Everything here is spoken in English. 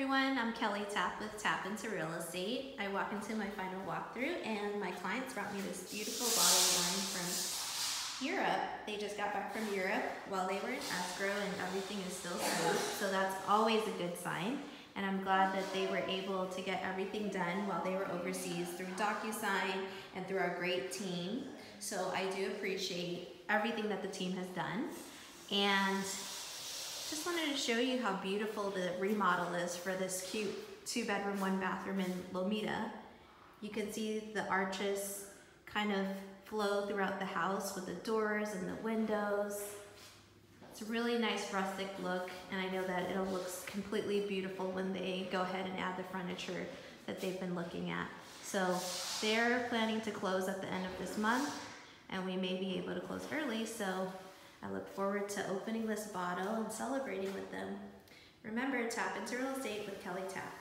everyone, I'm Kelly Tap with Tap Into Real Estate. I walk into my final walkthrough and my clients brought me this beautiful bottle of wine from Europe. They just got back from Europe while they were in escrow and everything is still smooth, so that's always a good sign. And I'm glad that they were able to get everything done while they were overseas through DocuSign and through our great team. So I do appreciate everything that the team has done. And just wanted to show you how beautiful the remodel is for this cute two bedroom, one bathroom in Lomita. You can see the arches kind of flow throughout the house with the doors and the windows. It's a really nice rustic look and I know that it'll look completely beautiful when they go ahead and add the furniture that they've been looking at. So they're planning to close at the end of this month and we may be able to close early so I look forward to opening this bottle and celebrating with them. Remember, tap into real estate with Kelly Tap.